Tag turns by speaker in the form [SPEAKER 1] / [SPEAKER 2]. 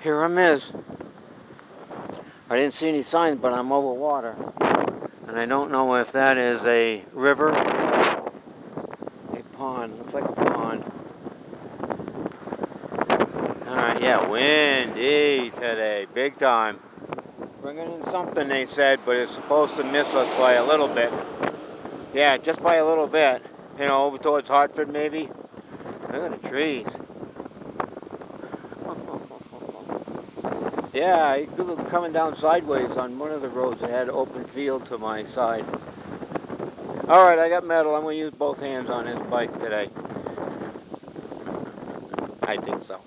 [SPEAKER 1] Here I'm is. I didn't see any signs, but I'm over water. And I don't know if that is a river, a pond. Looks like a pond. Alright, yeah, windy today. Big time. Bringing in something, they said, but it's supposed to miss us by a little bit. Yeah, just by a little bit. You know, over towards Hartford, maybe. Look at the trees. Yeah, I coming down sideways on one of the roads that had open field to my side. All right, I got metal. I'm going to use both hands on his bike today. I think so.